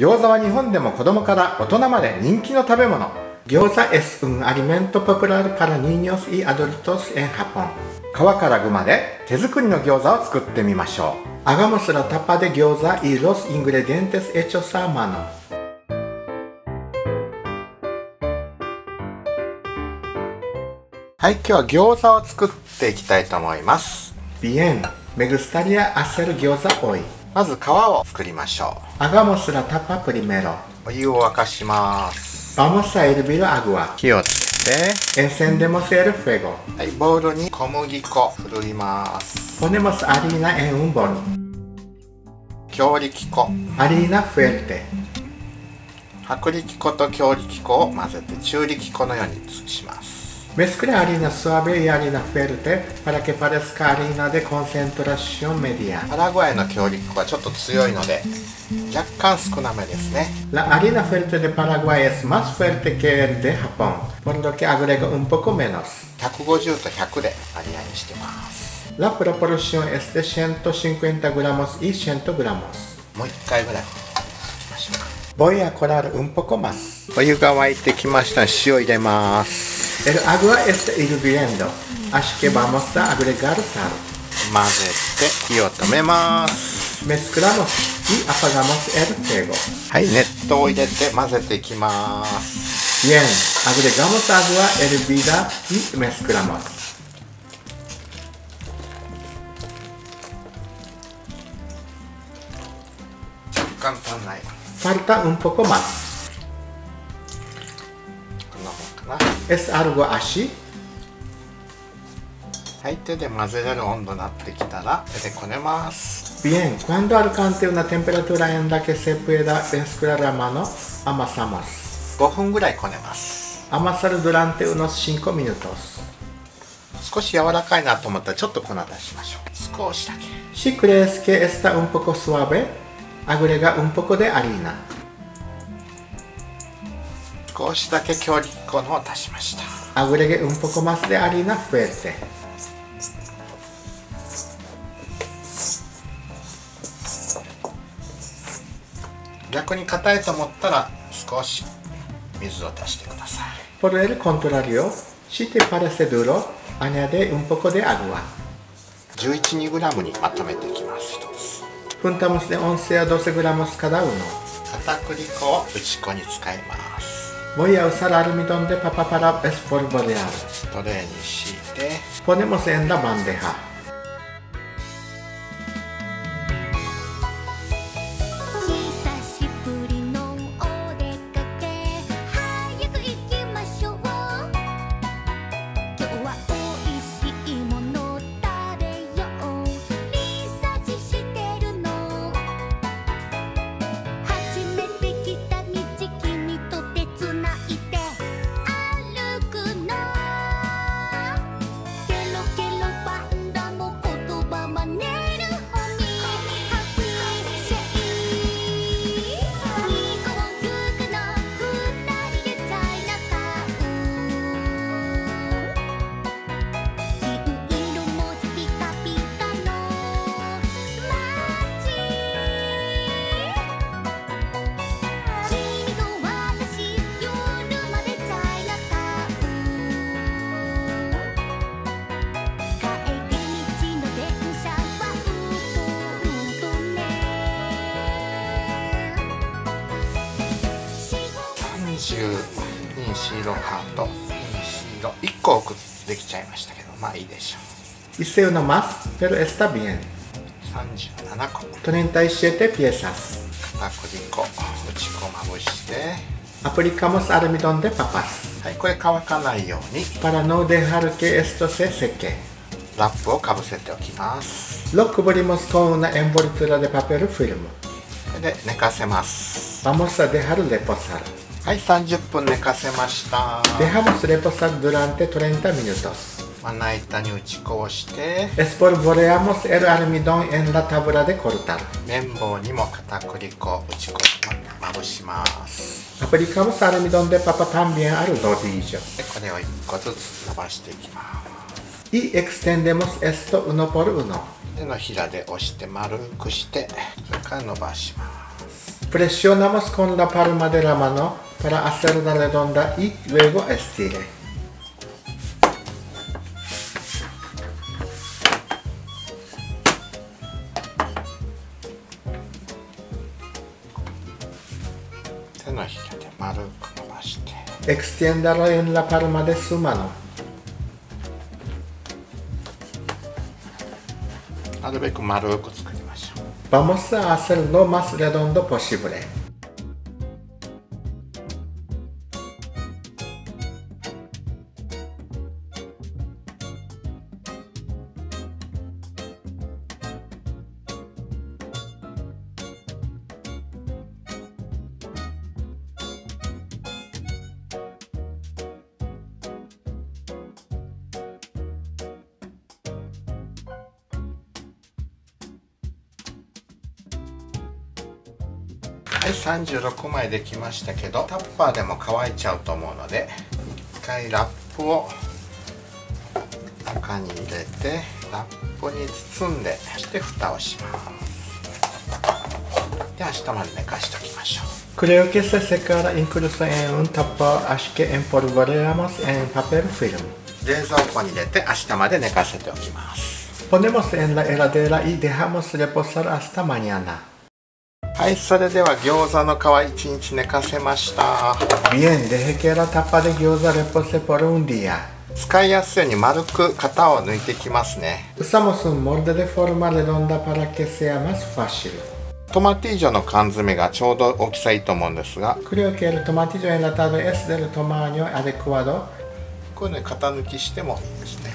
餃子は日本でも子供から大人まで人気の食べ物餃子 es un alimento popular para niños y adultos en Japón 皮から具まで手作りの餃子を作ってみましょう Hagamos la tapa de gyoza y los ingredientes hechos a mano はい、今日は餃子を作っていきたいと思います Bien, me gustaría hacer gyoza hoy まず皮を作りましょう。お湯を沸かします。バモスアエルビルはいボウルに小麦粉ふるいす。アリーナエンウル。強力粉。アリーナフェル薄力粉と強力粉を混ぜて中力粉のようにします。Mezcla harina suave y harina fuerte para que parezca harina de concentración media. パラグアイの強力粉はちょっと強いので若干少なめですね。La harina fuerte de Paraguay es más fuerte que el de Japón, por lo que agrego un poco menos. 150と100で割合にしてます。La proporción es de 150 gramos y 100 gramos. もう一回ぐらい。Voy a colar un poco más. お湯が沸いてきました。塩入れます。El agua está hirviendo, así que vamos a agregar sal. 混ぜて火を止めます。Mezclamos y apagamos el fuego. はい、熱湯を入れて混ぜていきます。Bien, agregamos agua hervida y mezclamos. 若干足んない。Falta un poco más. Es algo así はい手で混ぜれる温度になってきたら手でこねます Bien, cuando alcance una temperatura en la que se pueda mezclar a mano, amasamos 5分ぐらいこねます Amasar durante unos 5 minutos 少し柔らかいなと思ったらちょっと粉出しましょう少しだけ Si crees que está un poco suave, agrega un poco de harina 少しだけ強力粉を足しました。アグレゲウンポコマスでありなフェーセ逆に硬いと思ったら少し水を足してください。ポルエルコントラリオシテパラセドゥロアニャデウンポコデアグワ 112g にまとめていきます。1つフンタでオンアドセグラムスカダウの。片栗粉を打ち粉に使います。Voy a usar almidón de papa para espolvorear. Ponemos en la bandeja. 構くっできちゃいましたけどまあいいでしょう。一斉のマス、ペルエスタビエン。37個。トレンタイシエテピエサス。片栗粉内粉まぶして。アプリカモスアルミドンでパパス。はいこれ乾かないように。パラノーデハルケエストセセケ。ラップをかぶせておきます。ロックボリモスコーンのエンボルトゥラでパペルフィルム。それで寝かせます。バモスアデハルレポサル。はい、三十分寝かせました。デハムスレポサドランテトレンタミニュス。まな板に打ち粉をして。エスポルボレアモスエルアルミドンエンラタブラでコルタル。綿棒にも片栗粉打ち粉をまぶします。アプリカムスアルミドンでパパタンビエンアルドディージョ。で、これを一個ずつ伸ばしていきます。イエクステンデモスエストウノポルウノ。手のひらで押して丸くして、中伸ばします。プレッシオナマスコンラパルマデラマので丸く伸ばして Extiéndalo en la palma de su mano なるべく丸く作りましょう Vamos a hacer lo más redondo posible はい36枚できましたけどタッパーでも乾いちゃうと思うので一回ラップを中に入れてラップに包んでそして蓋をします。で明日まで寝かしておきましょう。 Creo que se secará incluso en tupper así que envolveremos en papel film。冷蔵庫に入れて明日まで寝かせておきます Ponemos en la heladera y dejamos reposar hasta mañanaはいそれでは餃子の皮一日寝かせました。ビエンデヘケラタパで餃子レポセポルンディア。使いやすいように丸く型を抜いていきますね。ウサモスンモルデデフォルマレロンダパラケセアマスファシル。トマティージョの缶詰がちょうど大きさいいと思うんですが。クリオケルトマティージョエラタルエスデルトマーニョアデクワド。こういうのに型抜きしてもいいですね。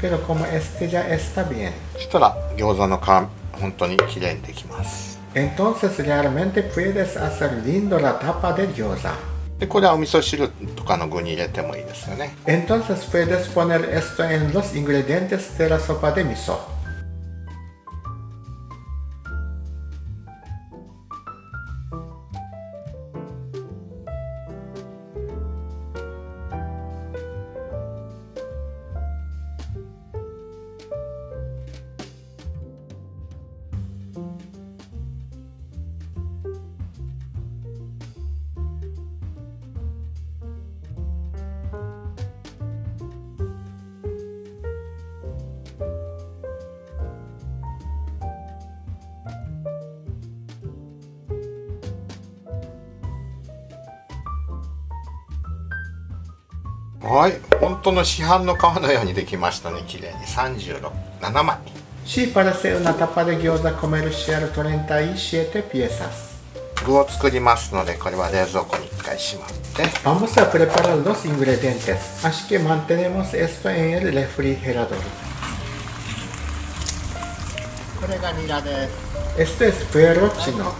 ペロコモエステジャエスタビエン。そしたら餃子の缶本当にきれいにできます。Entonces realmente puedes hacer lindo la tapa de gyoza. でこれはお味噌汁とかの具に入れてもいいですよね。Entonces puedes poner esto en los ingredientes de la sopa de miso. はい、本当の市販の皮のようにできましたね、綺麗に36七枚。 Sí, parece una tapa de gyoza comercial, treinta y siete piezas。具を作りますので、これは冷蔵庫に一回しまって。 Vamos a preparar los ingredientes。 Así que mantenemos esto en el refrigerador。これがニラです。 Esto es puerro chino。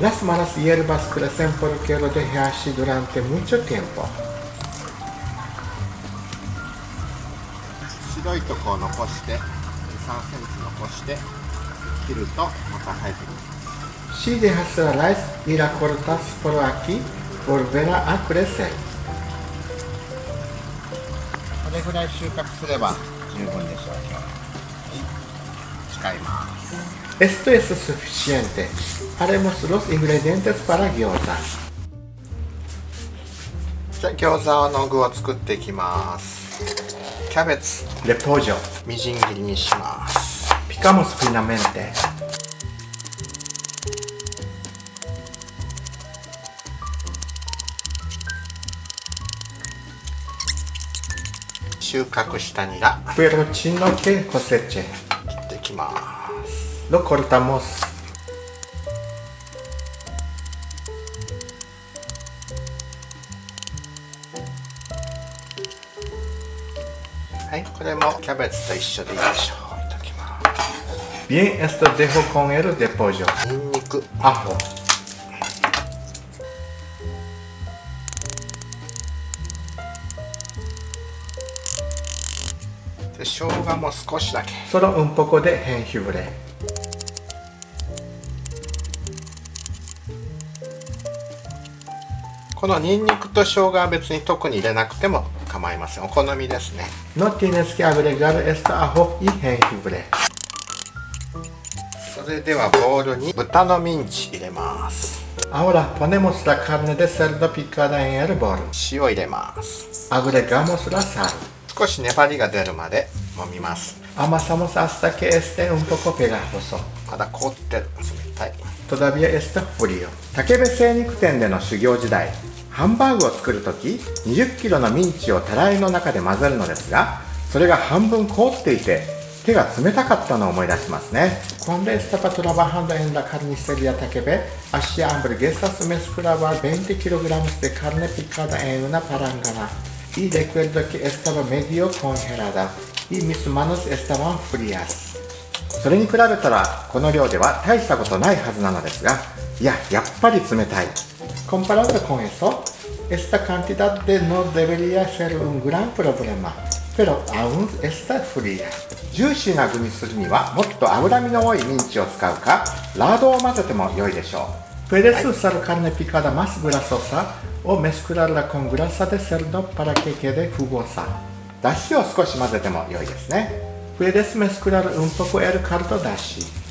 Las malas hierbas crecen porque lo dejé así durante mucho tiempo. 白いとこを残して2、3センチ残して切るとまた生えてきます。Si dejas la raíz y la cortas por aquí, volverá a crecer. これぐらい収穫すれば十分でしょう。使います。Esto es suficiente. Haremos los ingredientes para gyoza. じゃあ餃子の具を作っていきます。キャベツ。レポージョ。みじん切りにします。ピカモスフィナメンテ。収穫したニラ。ペロチノケコセチェ。切っていきます lo cortamos はいこれもキャベツと一緒でいいでしょう。いただきす。bien esto dejo con el アホ生姜も少しだけ。それ、うんぽこで変ヒブレ。このにんにくと生姜は別に特に入れなくても構いません。お好みですね。ノティネスキャブレガルエスタアホイヘンブレ。それではボウルに豚のミンチ入れます。あほら、骨もすらラカルネデセルドピッカダエンエるボウル。塩入れます。あグれガモスラサル少し粘りが出るまで揉みます。甘さもさすだけエステウンポペが細。まだ凍ってる。冷たい。トダビアエステフリオ。竹部精肉店での修行時代。ハンバーグを作る時2 0キロのミンチをたらいの中で混ぜるのですがそれが半分凍っていて手が冷たかったのを思い出しますね。コンデスタパトラバハンダエンダカルニステリアタケベアシアンブルゲサスメスクラバー20キログラムカルネピカダエウナパランガナ。イレクエルドキエスタバメディオコンヘラダイミスマノスエスタバンフリアスそれに比べたらこの量では大したことないはずなのですがいややっぱり冷たい。comparado con eso, esta cantidad de no debería ser un gran リージューシーな具にするにはもっと脂身の多いミンチを使うかラードを混ぜても良いでしょう。ペレスサルカネピカダマスグラソサをメスクララコングラサデセルドパラケケデフゴサ。だしを少し混ぜても良いですね。ペレスメスクラルウンポコエルカルトだし。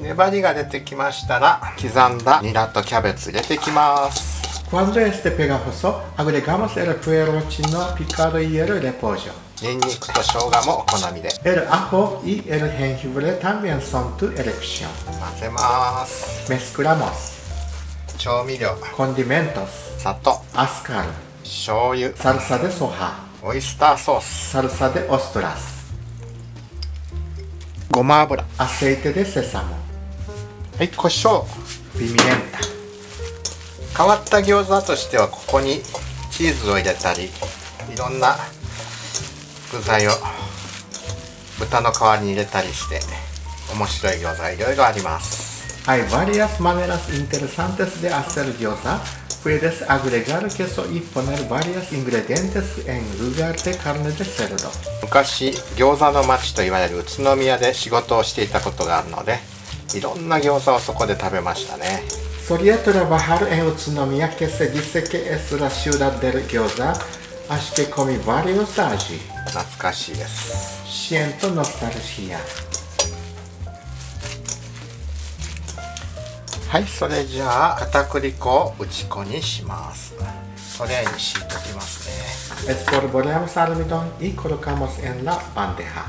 粘りが出てきましたら刻んだニラとキャベツ入れていきます。クワンドエステペガホソアグレガマスエルプエロチンのピカドイエルレポージョニンニクと生姜もお好みで。メスクラモス。調味料。コンディメント砂糖。アスカル。醤油。サルサでソハ。オイスターソース。サルサでオストラス。ごま油。アセイテでセサモはい胡椒 pimienta. 変わった餃子としてはここにチーズを入れたりいろんな具材を豚の代わりに入れたりして面白い餃子いろいろあります Hay varias maneras interesantes de hacer gyoza. Puedes agregar queso y poner varios ingredientes en lugar de carne de cerdo. 昔餃子の町と言われる宇都宮で仕事をしていたことがあるのでいろんな餃子をそこで食べましたね。そりゃとらばはるえうつのみやけせぎせけえすらしゅうらでる餃子。あしてこみバリウサージ懐かしいです。シエンとノスタルシア。はいそれじゃあ片栗粉を打ち粉にします。トれに敷いておきますね。エスポルボレアムサルミドンイコルカモスエンラバンデハ。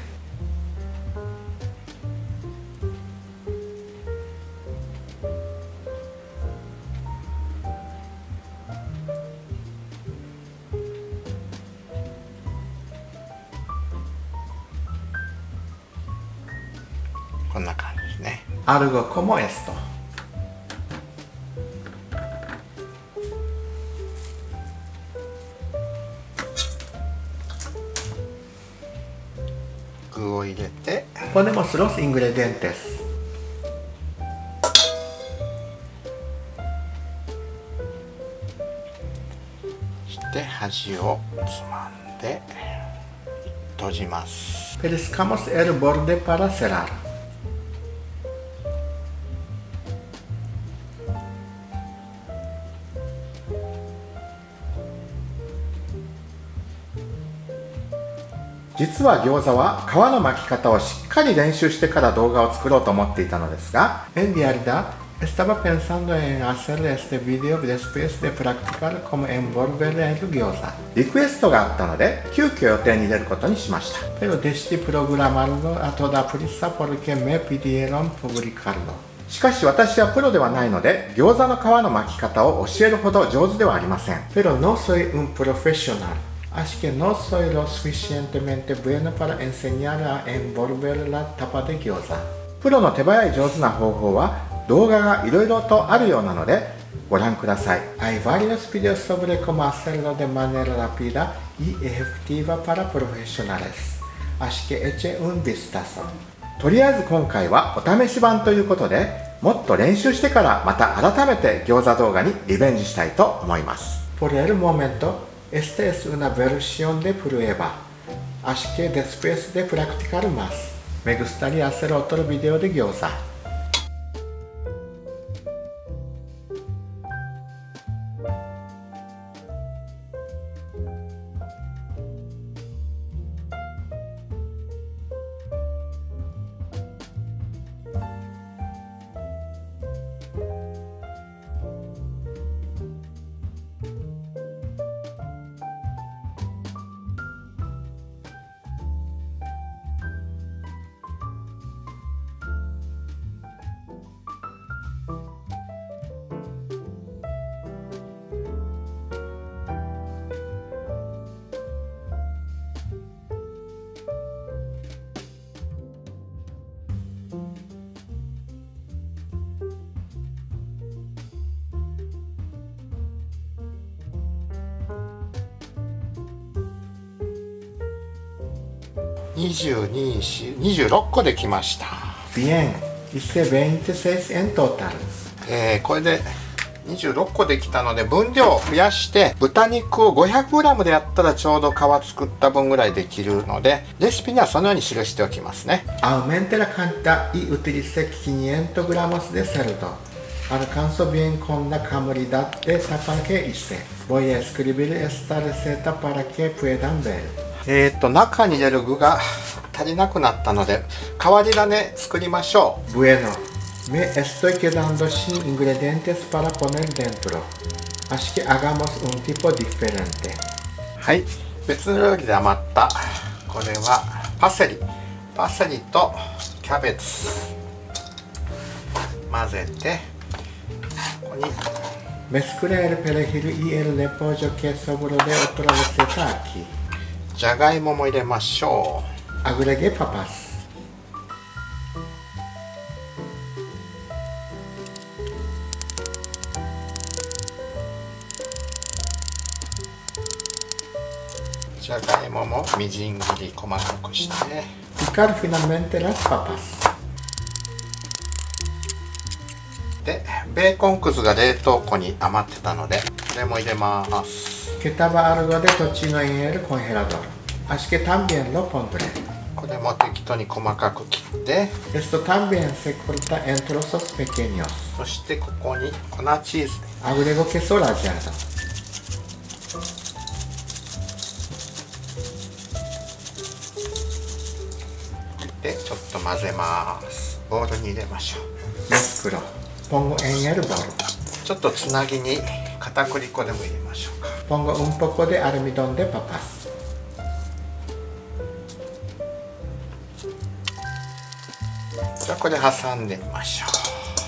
こんな感じですね。アルゴコモエスト。を入れて。ポネモスロスイングレデンテス。そして端をつまんで閉じます。ペリスカモスエルボルデパラセラ実は餃子は皮の巻き方をしっかり練習してから動画を作ろうと思っていたのですが En realidad estaba pensando en hacer este video después de practicar cómo envolver el gyoza リクエストがあったので急遽予定に入れることにしました Pero decidí programarlo a toda prisa porque me pidieron publicarlo しかし私はプロではないので餃子の皮の巻き方を教えるほど上手ではありません Pero no soy un profesional Así que no soy lo suficientemente bueno para enseñar a envolver la tapa de gyoza プロの手早い上手な方法は動画がいろいろとあるようなのでご覧ください Hay varios videos sobre cómo hacerlo de manera rápida y efectiva para profesionales Así que eche un vistazo とりあえず今回はお試し版ということでもっと練習してからまた改めて餃子動画にリベンジしたいと思います Por el momento esta es una versión de prueba así que después de practicar más me gustaría hacer otro video de gyoza 26個できました。Bien, hice 26 en total. え、これで26個できたので分量を増やして豚肉を 500g でやったらちょうど皮作った分ぐらいできるのでレシピにはそのように記しておきますね。 Aumenté la cantidad y utilicé quinientos gramos de cerdo。 Alcanza bien con la cantidad de tapas que hice。 Voy a escribir esta receta para que puedan ver。え、っと中に入れる具が足りなくなったので変わり種作りましょう。ブエノメエストイケダンドシイングレデンテスパラポネデントロ。はい。別の料理で余ったこれはパセリ。パセリとキャベツ。混ぜてここに。メスクレールペレヒルイエルネポージョケソブロで衰えラレセキーじゃがいもも入れましょう。Agregue papas. じゃがいももみじん切り細かくして picar finalmente las papas でベーコンくずが冷凍庫に余ってたのでこれも入れます quedaba algo de tocino en el congelador así que también lo pondré これも適当に細かく切って esto también se corta en trozos pequeños そしてここに粉チーズ agrego queso rallado でちょっと混ぜますボウルに入れましょう mezclo pongo en el bol ちょっとつなぎに片栗粉でも入れましょうか pongo un poco de almidón これ挟んでみましょ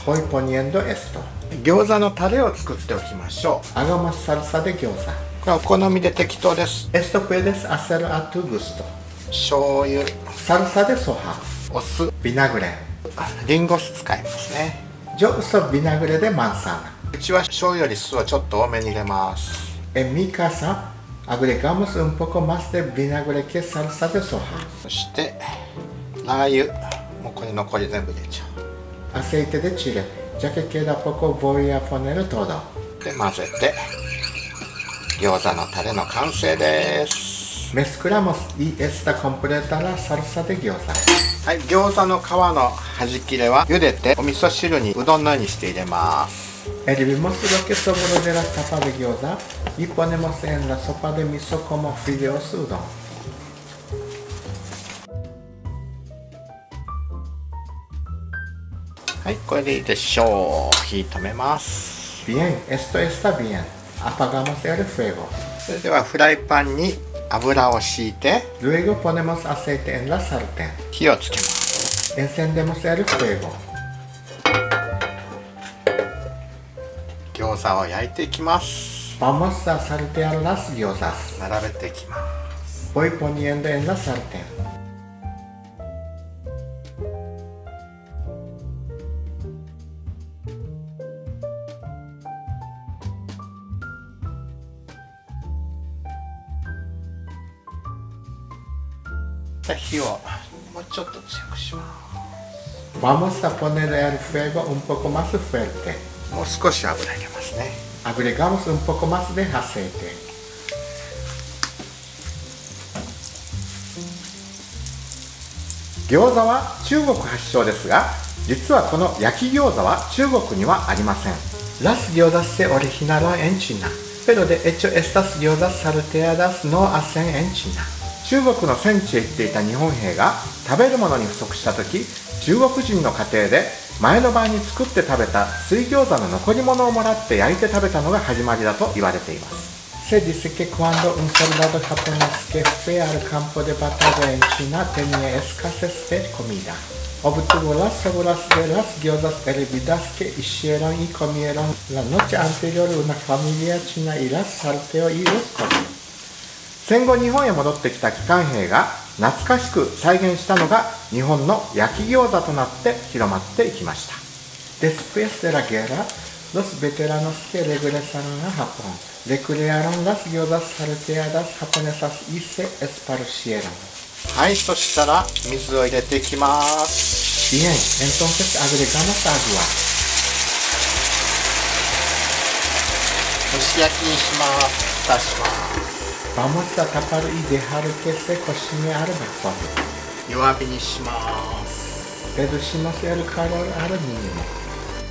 うポイポニエンドエスト餃子のタレを作っておきましょうアガマサルサで餃子これお好みで適当ですエストクエですアセルアトゥグスト醤油サルサでソハお酢ビナグレリンゴ酢使いますねジョウビナグレでマンうちは醤油より酢をちょっと多めに入れます en mi casa agregamos un poco más de vinagre que salsa de soja そしてラー油もうこれ残り全部入れちゃう aceite de chile ya que queda poco voy a poner todo で混ぜて餃子のタレの完成です Mezclamos y está completa la salsa de gyoza はい、餃子の皮の端切れは茹でてお味噌汁にうどんのようにして入れます Hervimos lo que sobró de la tapa de gyoza y ponemos en la sopa de miso como fideos udon はい、これでいいでしょう火止めます Bien, esto está bien apagamos el fuego それではフライパンに油を敷いて Luego ponemos aceite en la sartén 火をつけます Encendemos el fuego 餃子焼いていきます。バモスサ,サルテアンラス餃子並べていきます。ボイポニエンドンラサルテン。じゃ火をもうちょっと強くします。 Vamos a poner el fuego un poco más fuerte。もう少し油入れます。Agregamos un poco más de aceite. 餃子は中国発祥ですが実はこの焼き餃子は中国にはありません Las gyozas se originaron en China pero de hecho estas gyozas salteadas no hacen en China 中国の戦地へ行っていた日本兵が食べるものに不足した時中国人の家庭で前の晩に作って食べた水餃子の残り物をもらって焼いて食べたのが始まりだと言われています Se dice que cuando un soldado japonés que fue al campo de batalla en China tenía escasez de comida, obtuvo las sobras de las gyozas hervidas que hicieron y comieron la noche anterior una familia china y las salteó y los comió. 戦後日本へ戻ってきた機関兵が懐かしく再現したのが日本の焼き餃子となって広まっていきました Después de la guerra, los veteranos que regresaron a Japón recrearon las gyozas salteadas japonesas y se esparcieron. はいそしたら水を入れていきます Bien, entonces agregamos agua. 蒸し焼きにします蓋します Vamos a tapar y dejar que se cocine al vapor. 弱火にします Reducimos el calor al mínimo.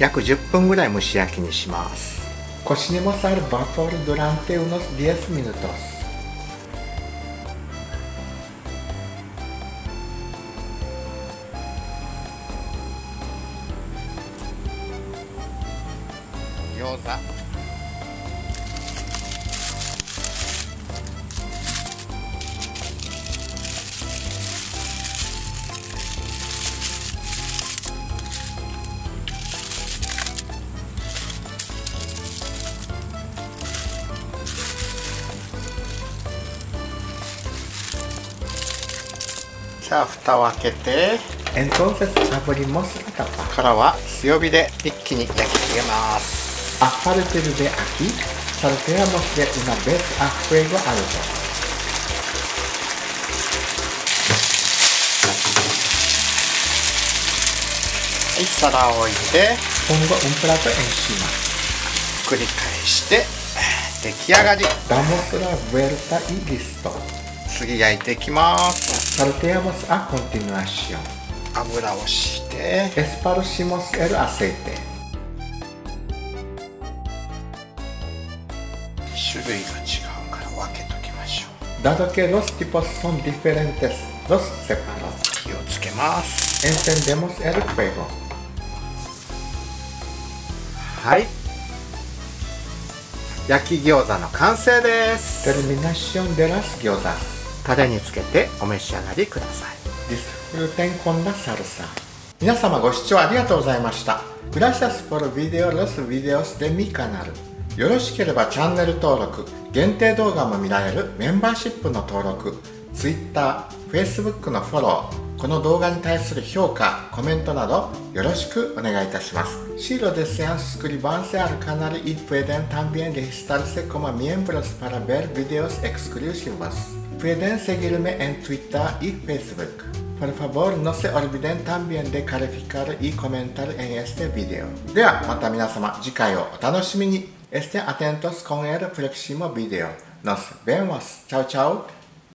約10分ぐらい蒸し焼きにします Cocinemos al vapor durante unos 10 minutos. ¡餃子ゃあ蓋を開けて。Entonces abrimos からは強火で一気に焼き上げます。アサルテルで焼きサルテラで今ベースアフレグアルト皿を置いて。今後ンプラトエンシマ繰り返して。出来上がり。次焼いていきます。Salteamos a continuación. 油をして Esparcimos el aceite. 種類が違うから分けときましょ Dado que los tipos son diferentes, los separo. う火をつけます Encendemos el fuego. はい焼き餃子の完成です Terminación de las gyozas. タにつけてお召し上がりください。皆様ご視聴ありがとうございました。よろしければチャンネル登録。限定動画も見られるメンバーシップの登録。TwitterFacebook のフォロー。この動画に対する評価コメントなどよろしくお願いいたします。シーロデセアンスクリバンセアルカナルイプエデンタンビエンデヒスタルセコマミエンブロスパラベルビデオスエクスクリューシブス。Pueden seguirme en Twitter y Facebook. Por favor, no se olviden también de calificar y comentar en este video. では、また皆様、次回をお楽しみに。Estén atentos con el próximo video. Nos vemos. Chao, chao.